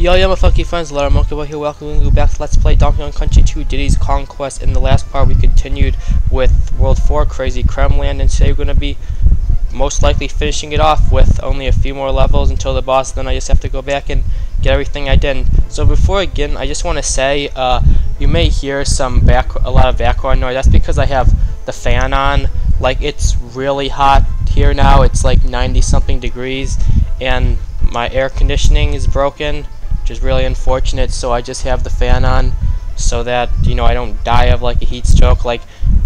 Yo, yo, my funky friends, Louder Monkey here, welcome you back to Let's Play Donkey Kong Country 2 Diddy's Kong Quest. In the last part, we continued with World 4 Crazy Kremland, and today we're going to be most likely finishing it off with only a few more levels until the boss, then I just have to go back and get everything I did. So before I begin, I just want to say, uh, you may hear some back, a lot of background noise, that's because I have the fan on, like it's really hot here now, it's like 90 something degrees, and my air conditioning is broken which is really unfortunate. So I just have the fan on so that you know I don't die of like a heat stroke. Like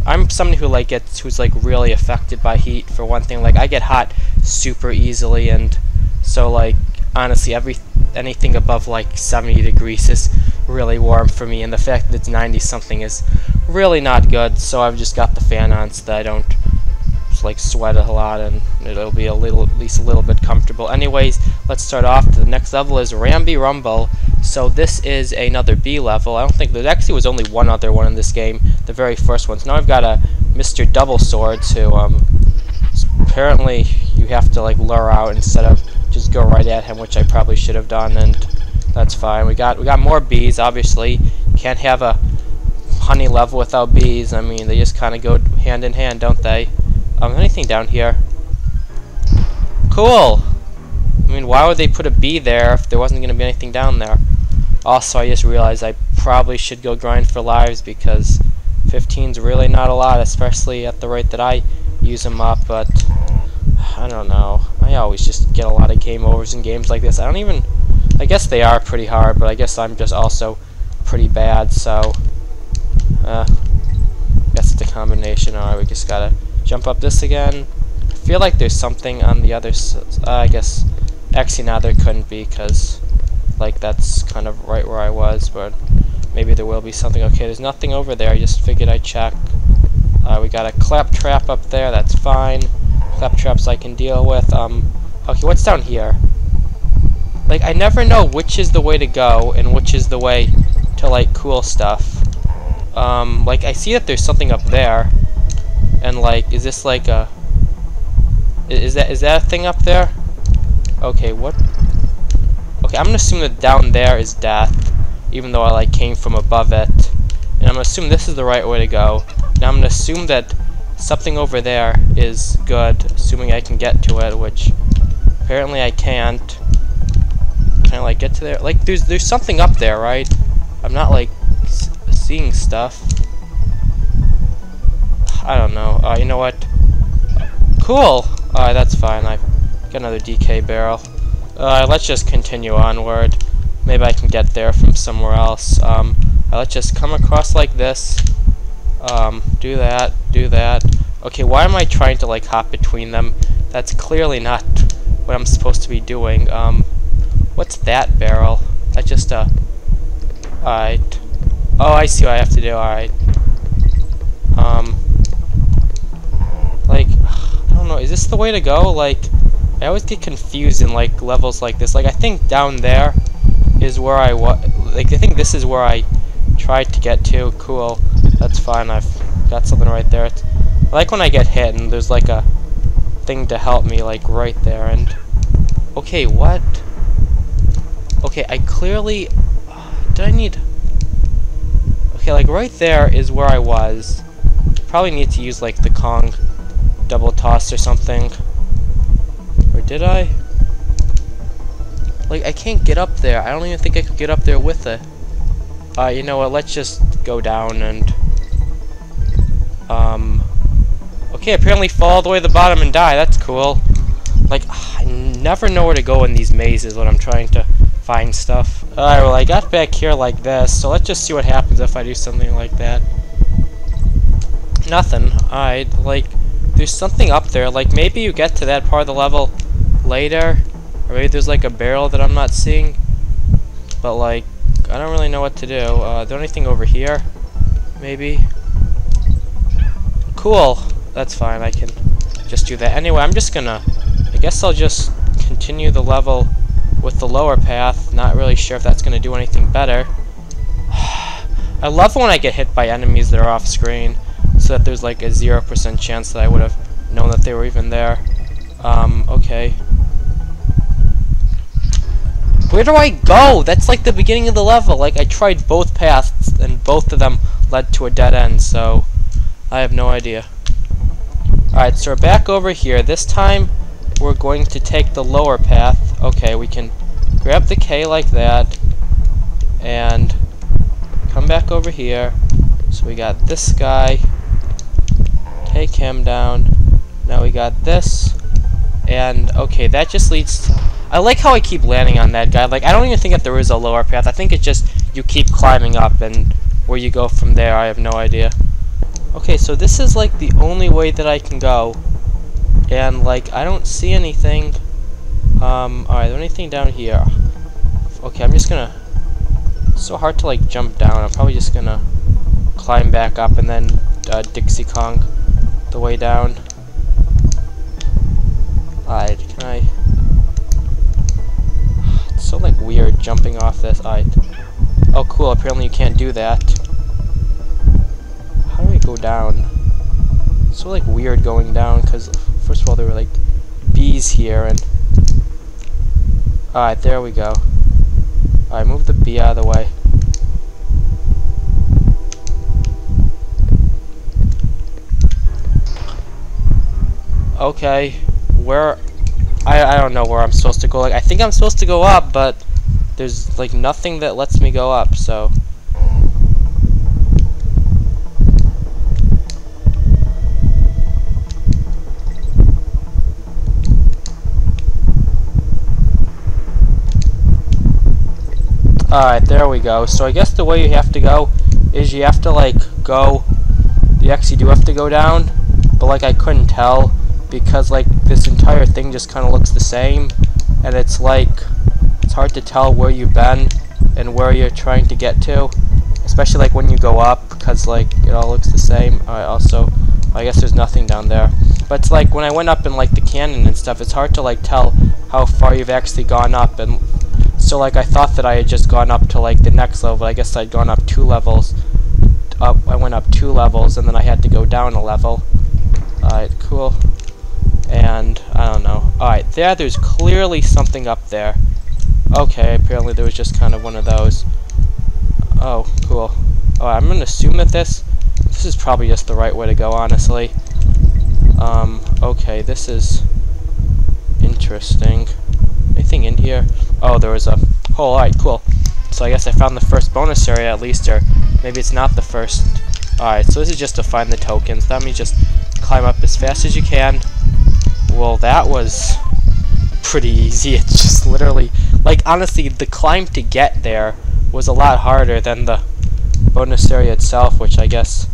I'm somebody who like gets who's like really affected by heat for one thing. Like I get hot super easily, and so like honestly, every anything above like 70 degrees is really warm for me, and the fact that it's 90 something is really not good. So I've just got the fan on so that I don't like sweat a lot and it'll be a little at least a little bit comfortable. Anyways let's start off. The next level is Rambi Rumble. So this is another bee level. I don't think there actually was only one other one in this game. The very first one so now I've got a Mr. Double Sword who um apparently you have to like lure out instead of just go right at him which I probably should have done and that's fine. We got we got more bees obviously. Can't have a honey level without bees I mean they just kind of go hand in hand don't they um, anything down here? Cool! I mean, why would they put a B there if there wasn't going to be anything down there? Also, I just realized I probably should go grind for lives because 15's really not a lot, especially at the rate that I use them up, but I don't know. I always just get a lot of game overs in games like this. I don't even... I guess they are pretty hard, but I guess I'm just also pretty bad, so... Uh, it's a combination. Alright, we just gotta jump up this again. I feel like there's something on the other. Uh, I guess, actually now there couldn't be because like that's kind of right where I was, but maybe there will be something. Okay, there's nothing over there. I just figured I'd check. Uh, we got a Klaptrap up there. That's fine. Klaptraps I can deal with. Um, okay, what's down here? Like, I never know which is the way to go and which is the way to, like, cool stuff. Um, like, I see that there's something up there. And like, is this like a... Is that is that a thing up there? Okay, what? Okay, I'm gonna assume that down there is death, even though I like came from above it. And I'm gonna assume this is the right way to go. Now I'm gonna assume that something over there is good, assuming I can get to it, which apparently I can't. Can I like get to there? Like, there's there's something up there, right? I'm not like seeing stuff. I don't know. Uh, you know what? Cool! Alright, that's fine. I got another DK barrel. Uh, let's just continue onward. Maybe I can get there from somewhere else. Um, let's just come across like this. Um, do that, do that. Okay, why am I trying to like hop between them? That's clearly not what I'm supposed to be doing. Um, what's that barrel? That's just a... Alright. Oh, I see what I have to do. Alright. Um, I don't know, is this the way to go? Like, I always get confused in, like, levels like this. Like, I think down there is where I wa- like, I think this is where I tried to get to. Cool. That's fine, I've got something right there. It's, I like when I get hit and there's, like, a thing to help me, like, right there, and... Okay, what? Okay, I clearly... Uh, did I need... Okay, like, right there is where I was. Probably need to use, like, the Kong double toss or something. Or did I? Like, I can't get up there. I don't even think I could get up there with it. Uh, you know what, let's just go down and... Um... Okay, apparently fall all the way to the bottom and die. That's cool. Like, I never know where to go in these mazes when I'm trying to find stuff. Alright, well, I got back here like this, so let's just see what happens if I do something like that. Nothing. Alright, like... There's something up there. Like, maybe you get to that part of the level later. Or maybe there's, like, a barrel that I'm not seeing. But, like, I don't really know what to do. Uh, the only thing over here? Maybe? Cool. That's fine. I can just do that. Anyway, I'm just gonna... I guess I'll just continue the level with the lower path. Not really sure if that's gonna do anything better. I love when I get hit by enemies that are off screen that there's like a 0% chance that I would have known that they were even there. Um, okay. Where do I go? That's like the beginning of the level. Like, I tried both paths, and both of them led to a dead end, so I have no idea. Alright, so we're back over here. This time, we're going to take the lower path. Okay, we can grab the K like that, and come back over here. So we got this guy, take him down. Now we got this, and okay, that just leads to, I like how I keep landing on that guy. Like, I don't even think that there is a lower path. I think it's just you keep climbing up, and where you go from there, I have no idea. Okay, so this is like the only way that I can go. And like, I don't see anything. Um, alright, there anything down here? Okay, I'm just gonna... So hard to like jump down. I'm probably just gonna climb back up and then uh, Dixie Kong the way down. Alright, can I... It's so like weird jumping off this. Alright. Oh cool, apparently you can't do that. How do I go down? It's so like weird going down because first of all there were like bees here and Alright, there we go. Alright, move the bee out of the way. Okay, where I I don't know where I'm supposed to go. Like I think I'm supposed to go up, but there's like nothing that lets me go up, so Alright, there we go. So I guess the way you have to go is you have to like go The X you do have to go down, but like I couldn't tell because like this entire thing just kind of looks the same and it's like it's hard to tell where you've been and where you're trying to get to especially like when you go up because like it all looks the same. I also I guess there's nothing down there. But it's like when I went up in like the canyon and stuff it's hard to like tell how far you've actually gone up. And so like I thought that I had just gone up to like the next level but I guess I'd gone up two levels up I went up two levels and then I had to go down a level. Alright cool and I don't know. Alright, there, there's clearly something up there. Okay, apparently there was just kind of one of those. Oh, cool. Oh, I'm gonna assume that this, this is probably just the right way to go, honestly. Um, okay, this is interesting. Anything in here? Oh, there was a hole. Alright, cool. So I guess I found the first bonus area at least, or maybe it's not the first. Alright, so this is just to find the tokens. Let me just climb up as fast as you can. Well, that was pretty easy. It's just literally, like, honestly, the climb to get there was a lot harder than the bonus area itself, which I guess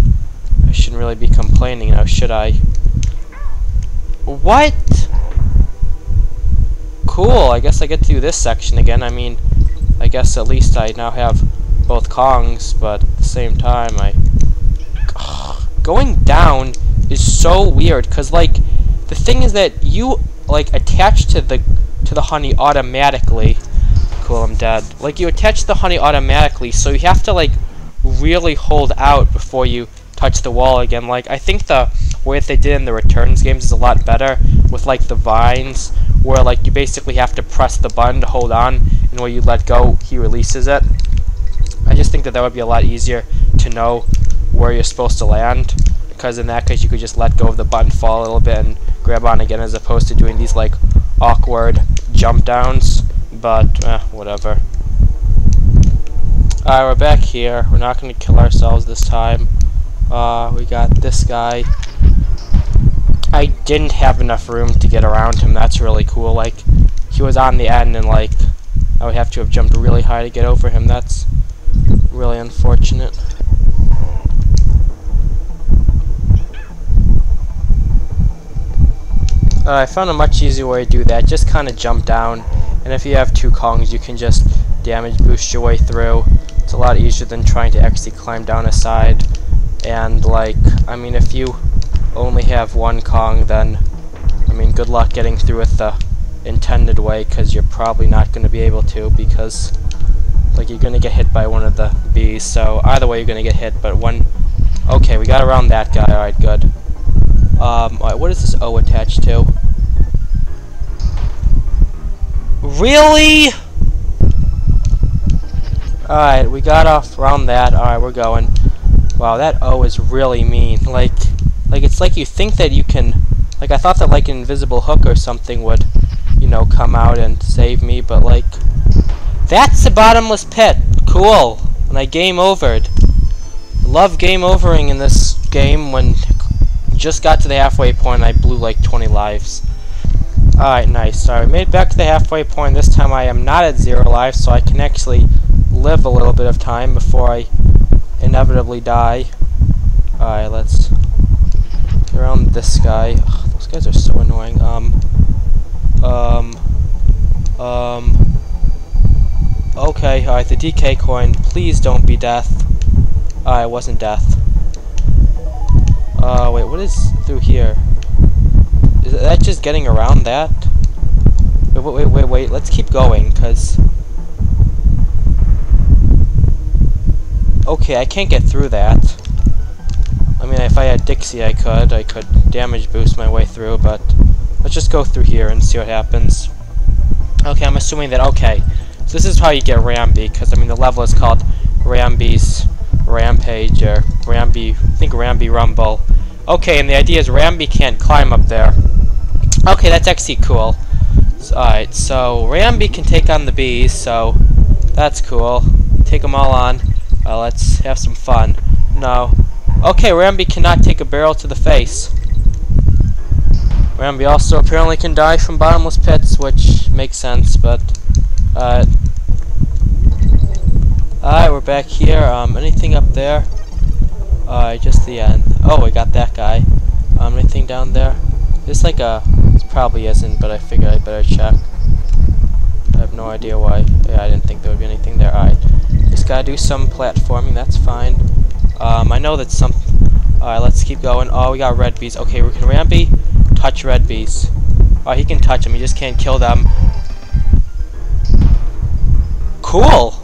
I shouldn't really be complaining now, should I? What? Cool, I guess I get to do this section again. I mean, I guess at least I now have both Kongs, but at the same time, I... Ugh, going down is so weird, because, like, the thing is that you like attach to the to the honey automatically. Cool, I'm dead. Like you attach the honey automatically, so you have to like really hold out before you touch the wall again. Like I think the way that they did in the returns games is a lot better with like the vines where like you basically have to press the button to hold on and when you let go he releases it. I just think that that would be a lot easier to know where you're supposed to land because in that case you could just let go of the button, fall a little bit, and grab on again as opposed to doing these like awkward jump downs. But eh, whatever. Alright, we're back here. We're not going to kill ourselves this time. Uh, we got this guy. I didn't have enough room to get around him. That's really cool. Like, he was on the end and like, I would have to have jumped really high to get over him. That's really unfortunate. Uh, I found a much easier way to do that. Just kind of jump down, and if you have two Kongs, you can just damage boost your way through. It's a lot easier than trying to actually climb down a side. And, like, I mean, if you only have one Kong, then, I mean, good luck getting through it the intended way, because you're probably not going to be able to, because, like, you're going to get hit by one of the bees. So, either way, you're going to get hit, but one... Okay, we got around that guy. Alright, good. Um, alright, what is this O attached to? Really? Alright, we got off around that. Alright, we're going. Wow, that O is really mean. Like, like it's like you think that you can... Like, I thought that, like, an invisible hook or something would, you know, come out and save me, but, like... That's a bottomless pit! Cool! And I game overed. Love game overing in this game when just got to the halfway point I blew like 20 lives. Alright, nice. So I made back to the halfway point. This time I am not at zero lives, so I can actually live a little bit of time before I inevitably die. Alright, let's get around this guy. Ugh, those guys are so annoying. Um, um, um, okay, alright, the DK coin. Please don't be death. It wasn't death. Uh, wait, what is through here? Is that just getting around that? Wait, wait, wait, wait, wait. let's keep going, because... Okay, I can't get through that. I mean, if I had Dixie, I could. I could damage boost my way through, but... Let's just go through here and see what happens. Okay, I'm assuming that... Okay, so this is how you get Rambi, because, I mean, the level is called Rambi's Rampage, or Rambi... I think Rambi Rumble. Okay, and the idea is Rambi can't climb up there. Okay, that's actually cool. Alright, so Rambi can take on the bees, so that's cool. Take them all on. Let's have some fun. No. Okay, Rambi cannot take a barrel to the face. Rambi also apparently can die from bottomless pits, which makes sense, but... Uh, Alright, we're back here. Um, anything up there? Alright, just the end. Oh, we got that guy. Um, anything down there? There's like a... This probably isn't, but I figured I better check. I have no idea why. Yeah, I didn't think there would be anything there. Alright. Just gotta do some platforming, that's fine. Um, I know that some... Alright, let's keep going. Oh, we got red bees. Okay, we can Rambi touch red bees. Oh, he can touch them, he just can't kill them. Cool!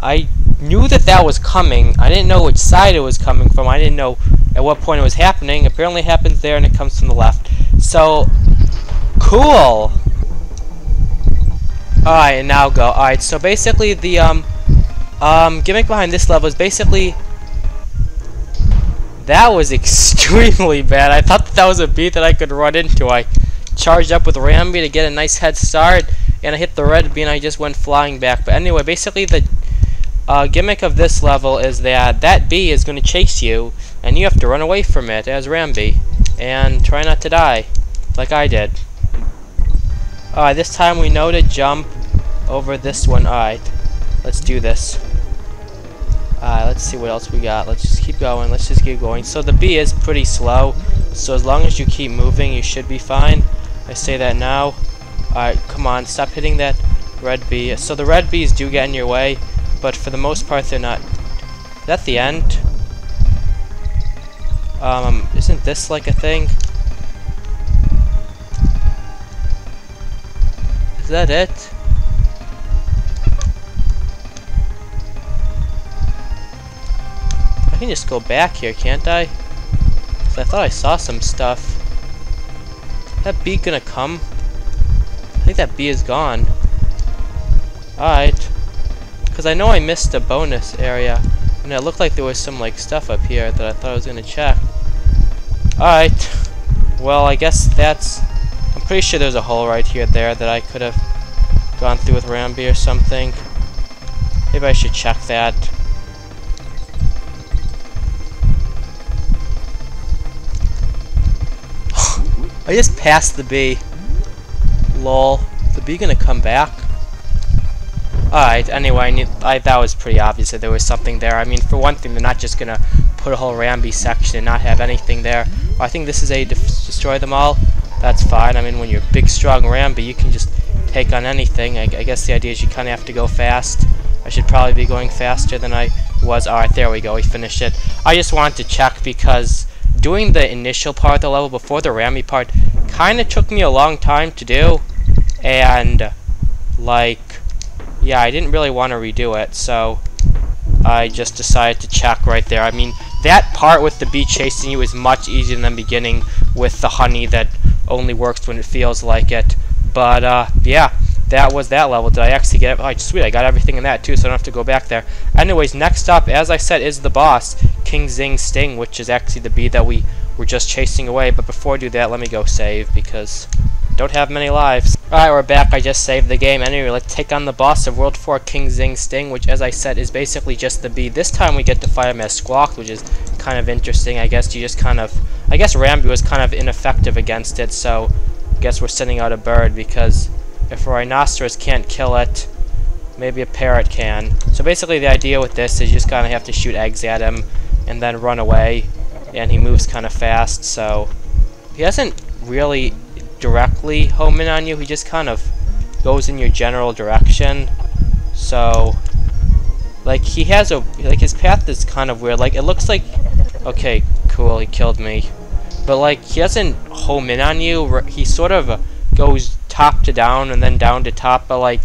I knew that that was coming. I didn't know which side it was coming from. I didn't know at what point it was happening. Apparently it happens there and it comes from the left. So, cool! Alright, and now go. Alright, so basically the um, um, gimmick behind this level is basically... That was extremely bad. I thought that, that was a beat that I could run into. I charged up with Rambi to get a nice head start, and I hit the red bee and I just went flying back. But anyway, basically the uh, gimmick of this level is that that bee is going to chase you, and you have to run away from it as Rambi, and try not to die, like I did. Alright, this time we know to jump over this one. Alright, let's do this. Alright, let's see what else we got. Let's just keep going. Let's just keep going. So the bee is pretty slow, so as long as you keep moving, you should be fine. I say that now. Alright, come on, stop hitting that red bee. So the red bees do get in your way, but for the most part they're not. Is that the end? Um, isn't this like a thing? Is that it? I can just go back here, can't I? Cause I thought I saw some stuff. Is that bee gonna come? I think that bee is gone. Alright. Because I know I missed a bonus area. And it looked like there was some like stuff up here that I thought I was going to check. Alright. Well, I guess that's... I'm pretty sure there's a hole right here there that I could have gone through with Rambi or something. Maybe I should check that. I just passed the bee. Lol. The bee gonna come back? Alright, anyway, I knew, I, that was pretty obvious that there was something there. I mean, for one thing, they're not just to put a whole Rambi section and not have anything there. I think this is a destroy them all. That's fine. I mean, when you're big, strong Rambi, you can just take on anything. I, I guess the idea is you kind of have to go fast. I should probably be going faster than I was. Alright, there we go. We finished it. I just wanted to check because doing the initial part of the level before the Rambi part kind of took me a long time to do. And, like, yeah, I didn't really want to redo it, so I just decided to check right there. I mean, that part with the bee chasing you is much easier than beginning with the honey that only works when it feels like it. But, uh, yeah, that was that level. Did I actually get it? Oh, sweet, I got everything in that too, so I don't have to go back there. Anyways, next up, as I said, is the boss, King Zing Sting, which is actually the bee that we were just chasing away. But before I do that, let me go save, because don't have many lives. Alright, we're back. I just saved the game. Anyway, let's take on the boss of World 4, King Zing Sting, which, as I said, is basically just the bee. This time we get to fight him as Squawk, which is kind of interesting. I guess you just kind of... I guess Rambi was kind of ineffective against it, so I guess we're sending out a bird, because if a rhinoceros can't kill it, maybe a parrot can. So basically the idea with this is you just kind of have to shoot eggs at him and then run away. And he moves kind of fast, so he doesn't really directly home in on you. He just kind of goes in your general direction. So, like, he has a, like, his path is kind of weird. Like, it looks like, okay, cool, he killed me. But, like, he doesn't home in on you. He sort of goes top to down and then down to top, but like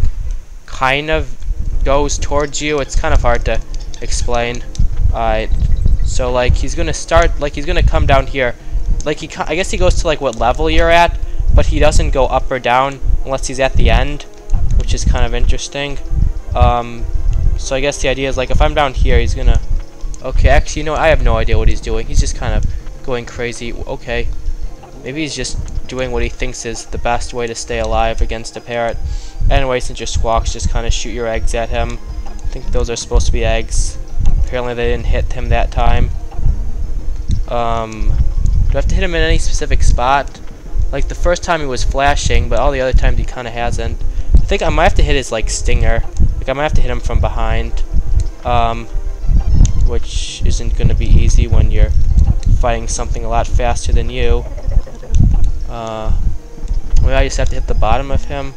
kind of goes towards you. It's kind of hard to explain. Alright, so like he's gonna start, like he's gonna come down here. Like he, I guess he goes to like what level you're at, but he doesn't go up or down unless he's at the end, which is kind of interesting. Um, so I guess the idea is like if I'm down here, he's gonna. Okay, actually, you know, I have no idea what he's doing. He's just kind of going crazy. Okay, maybe he's just doing what he thinks is the best way to stay alive against a parrot. Anyway, since your squawks, just kind of shoot your eggs at him. I think those are supposed to be eggs. Apparently they didn't hit him that time. Um, do I have to hit him in any specific spot? Like the first time he was flashing, but all the other times he kind of hasn't. I think I might have to hit his like stinger. Like I might have to hit him from behind. Um, which isn't going to be easy when you're fighting something a lot faster than you. Uh, maybe I just have to hit the bottom of him.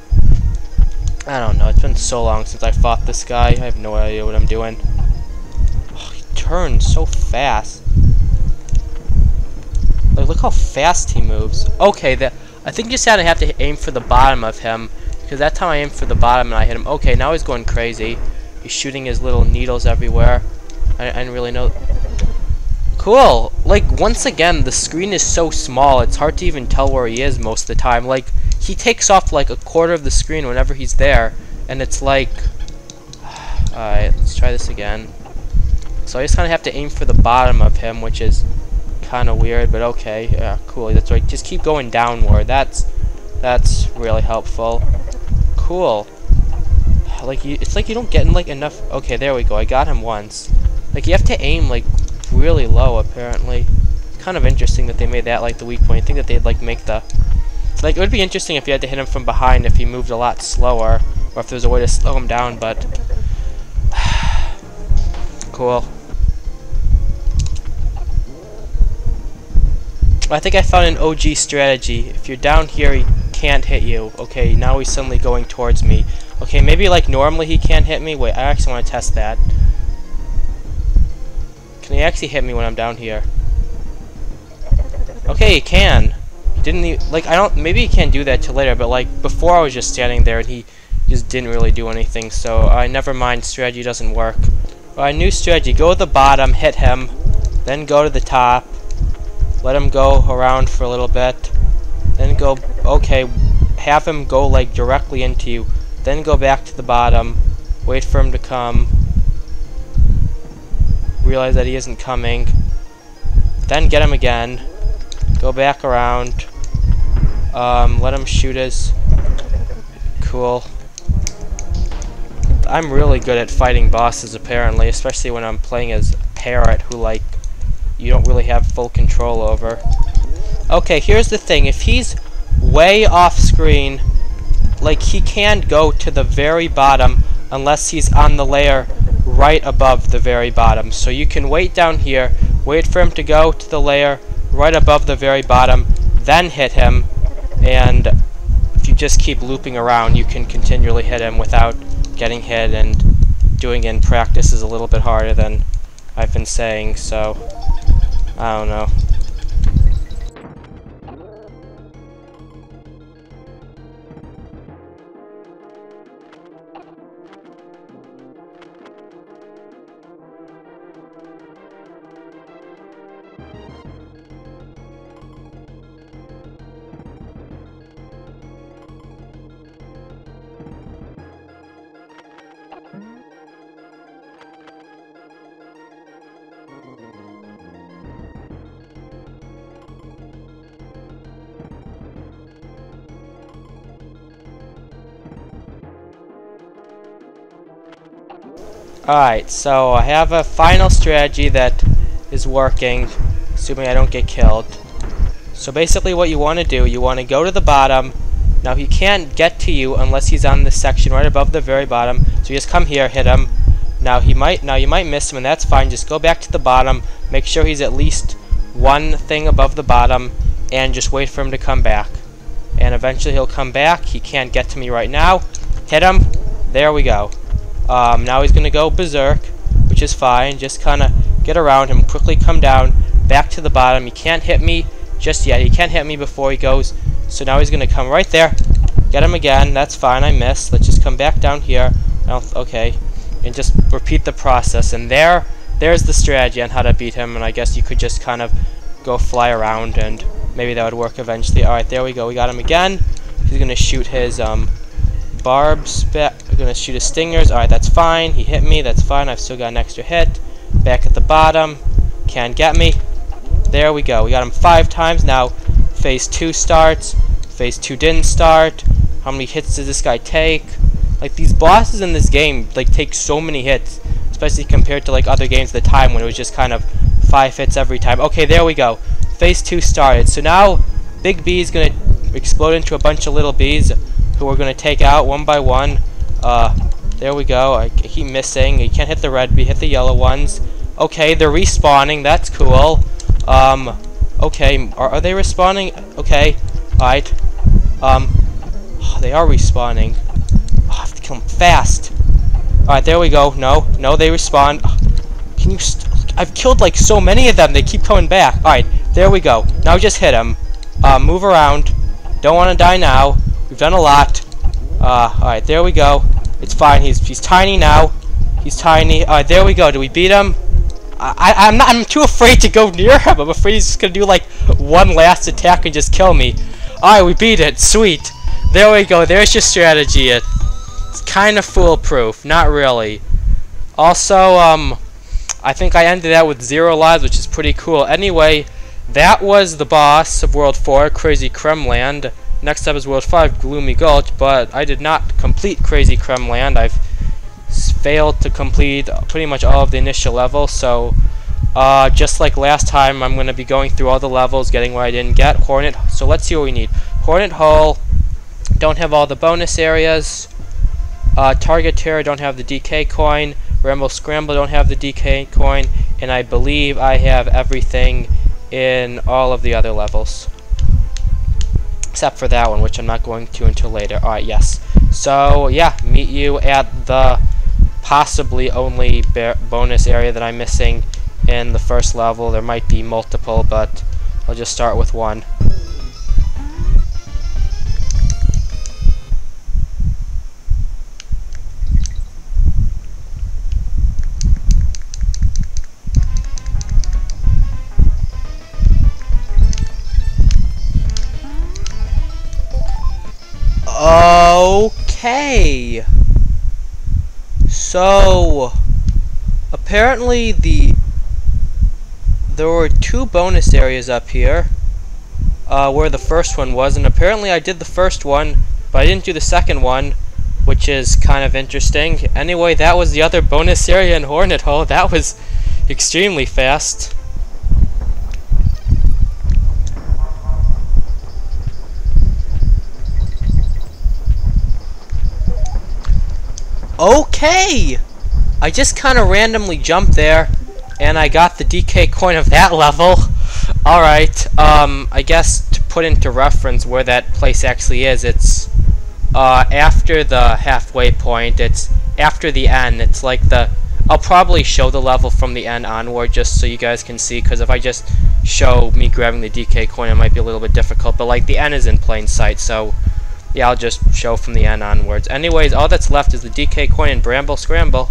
I don't know. It's been so long since I fought this guy. I have no idea what I'm doing. Oh, he turns so fast. Look how fast he moves. Okay, that I think you just had to have to aim for the bottom of him. Because that time I aimed for the bottom and I hit him. Okay, now he's going crazy. He's shooting his little needles everywhere. I, I didn't really know. Cool. Like, once again, the screen is so small, it's hard to even tell where he is most of the time. Like, he takes off like a quarter of the screen whenever he's there, and it's like... Alright, let's try this again. So I just kind of have to aim for the bottom of him, which is kind of weird, but okay. Yeah, cool. That's right. Just keep going downward. That's that's really helpful. Cool. Like, you, it's like you don't get in like enough... Okay, there we go. I got him once. Like, you have to aim, like, really low, apparently. Kind of interesting that they made that, like, the weak point. I think that they'd, like, make the... Like, it would be interesting if you had to hit him from behind if he moved a lot slower, or if there's a way to slow him down, but... cool. I think I found an OG strategy. If you're down here, he can't hit you. Okay, now he's suddenly going towards me. Okay, maybe like normally he can't hit me. Wait, I actually want to test that. Can he actually hit me when I'm down here? Okay, he can. He didn't even, like, I don't, maybe he can't do that till later, but, like, before I was just standing there and he just didn't really do anything, so, I uh, never mind, strategy doesn't work. Alright, new strategy, go to the bottom, hit him, then go to the top, let him go around for a little bit, then go, okay, have him go, like, directly into you, then go back to the bottom, wait for him to come, realize that he isn't coming, then get him again, go back around, um, let him shoot us. Cool. I'm really good at fighting bosses, apparently, especially when I'm playing as Parrot, who, like, you don't really have full control over. Okay, here's the thing. If he's way off screen, like, he can't go to the very bottom unless he's on the layer right above the very bottom. So you can wait down here, wait for him to go to the layer right above the very bottom, then hit him, and if you just keep looping around, you can continually hit him without getting hit, and doing in practice is a little bit harder than I've been saying, so I don't know. Alright, so I have a final strategy that is working, assuming I don't get killed. So basically what you want to do, you want to go to the bottom. Now he can't get to you unless he's on this section right above the very bottom. So you just come here, hit him. Now he might now you might miss him and that's fine. Just go back to the bottom, make sure he's at least one thing above the bottom, and just wait for him to come back. And eventually he'll come back. He can't get to me right now. Hit him. There we go. Um, now he's going to go berserk, which is fine. Just kind of get around him, quickly come down, back to the bottom. He can't hit me just yet. He can't hit me before he goes. So now he's going to come right there. Get him again. That's fine. I missed. Let's just come back down here. okay. And just repeat the process. And there, there's the strategy on how to beat him. And I guess you could just kind of go fly around and maybe that would work eventually. Alright, there we go. We got him again. He's going to shoot his um, barbs to shoot his stingers. Alright, that's fine. He hit me. That's fine. I've still got an extra hit. Back at the bottom. Can't get me. There we go. We got him five times. Now, phase two starts. Phase two didn't start. How many hits does this guy take? Like, these bosses in this game, like, take so many hits. Especially compared to, like, other games at the time when it was just kind of five hits every time. Okay, there we go. Phase two started. So now, Big B is to explode into a bunch of little bees who we're going to take out one by one. Uh, there we go. I keep missing. You can't hit the red bee, hit the yellow ones. Okay, they're respawning. That's cool. Um, okay, are, are they respawning? Okay, alright. Um, oh, they are respawning. Oh, I have to kill them fast. Alright, there we go. No, no, they respawn. Can you I've killed like so many of them. They keep coming back. Alright, there we go. Now just hit them. Uh, move around. Don't want to die now. We've done a lot. Uh, alright, there we go. It's fine. He's he's tiny now. He's tiny. Alright, there we go. Do we beat him? I, I'm not. I'm too afraid to go near him. I'm afraid he's just gonna do like one last attack and just kill me. Alright, we beat it. Sweet. There we go. There's your strategy. It's kind of foolproof. Not really. Also, um, I think I ended that with zero lives, which is pretty cool. Anyway, that was the boss of World 4, Crazy Kremland. Next up is World 5, Gloomy Gulch, but I did not complete Crazy Kremland. I've failed to complete pretty much all of the initial levels, so uh, just like last time, I'm going to be going through all the levels, getting what I didn't get. Hornet, so let's see what we need. Hornet Hole, don't have all the bonus areas. Uh, Target Terror, don't have the DK coin. Bramble Scramble, don't have the DK coin. And I believe I have everything in all of the other levels except for that one, which I'm not going to until later. Alright, yes. So, yeah, meet you at the possibly only bonus area that I'm missing in the first level. There might be multiple, but I'll just start with one. Okay. So, apparently the there were two bonus areas up here uh, where the first one was, and apparently I did the first one, but I didn't do the second one, which is kind of interesting. Anyway, that was the other bonus area in Hornet Hole. That was extremely fast. Okay! I just kind of randomly jumped there, and I got the DK coin of that level. Alright, um, I guess to put into reference where that place actually is, it's uh, after the halfway point, it's after the end, it's like the, I'll probably show the level from the end onward just so you guys can see, because if I just show me grabbing the DK coin, it might be a little bit difficult, but like the end is in plain sight, so yeah, I'll just show from the end onwards. Anyways, all that's left is the DK coin and Bramble Scramble.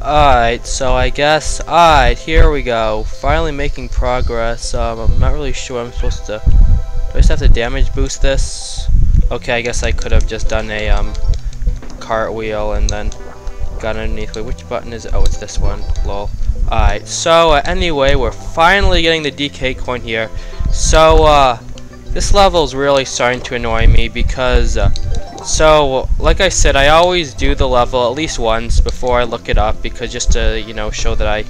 Alright, so I guess, alright, here we go. Finally making progress. Um, I'm not really sure I'm supposed to, do I just have to damage boost this? Okay, I guess I could have just done a, um, cartwheel and then got underneath. Wait, which button is it? Oh, it's this one. Lol. Alright, so uh, anyway, we're finally getting the DK coin here. So, uh, this level is really starting to annoy me because, uh, so, like I said, I always do the level at least once before I look it up because just to, you know, show that I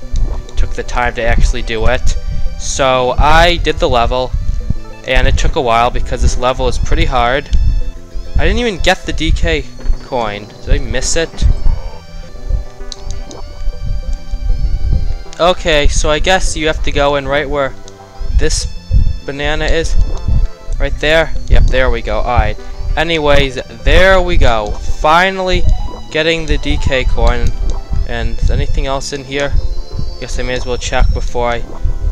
took the time to actually do it. So, I did the level, and it took a while because this level is pretty hard. I didn't even get the DK coin. Did I miss it? Okay, so I guess you have to go in right where this banana is. Right there? Yep, there we go. Alright. Anyways, there we go. Finally getting the DK coin. And anything else in here? Guess I may as well check before I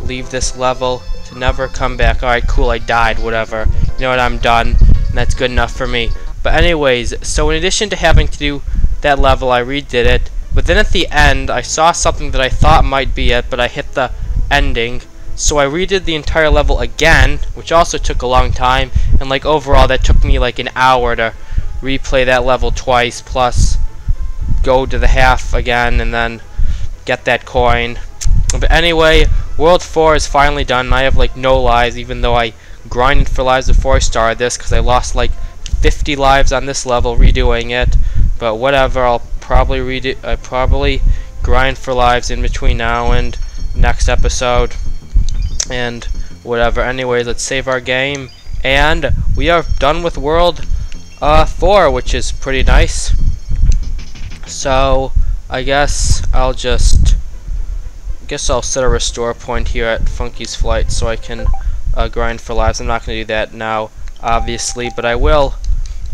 leave this level to never come back. Alright, cool, I died, whatever. You know what, I'm done. And that's good enough for me. But anyways, so in addition to having to do that level, I redid it. But then at the end, I saw something that I thought might be it, but I hit the ending. So I redid the entire level again, which also took a long time. And like overall, that took me like an hour to replay that level twice, plus go to the half again, and then get that coin. But anyway, World 4 is finally done. I have like no lives, even though I grinded for lives before I started this, because I lost like 50 lives on this level redoing it. But whatever, I'll probably read it. I probably grind for lives in between now and next episode and whatever. Anyway, let's save our game and we are done with World uh, 4, which is pretty nice. So I guess I'll just I guess I'll set a restore point here at Funky's Flight so I can uh, grind for lives. I'm not going to do that now, obviously, but I will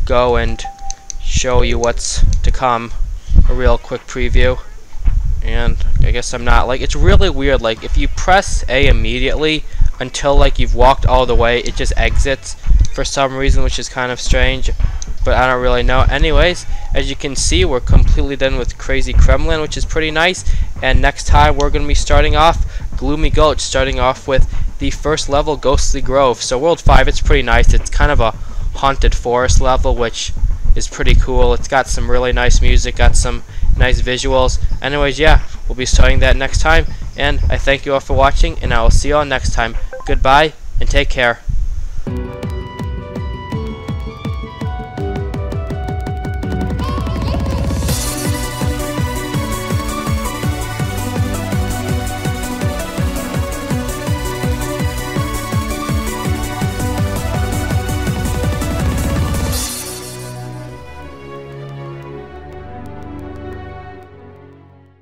go and show you what's to come a real quick preview. And I guess I'm not. Like it's really weird. Like if you press A immediately until like you've walked all the way it just exits for some reason which is kind of strange but I don't really know. Anyways as you can see we're completely done with Crazy Kremland which is pretty nice and next time we're gonna be starting off Gloomy Gulch starting off with the first level Ghostly Grove. So World 5 it's pretty nice. It's kind of a haunted forest level which is pretty cool. It's got some really nice music, got some nice visuals. Anyways, yeah, we'll be starting that next time. And I thank you all for watching, and I will see you all next time. Goodbye, and take care.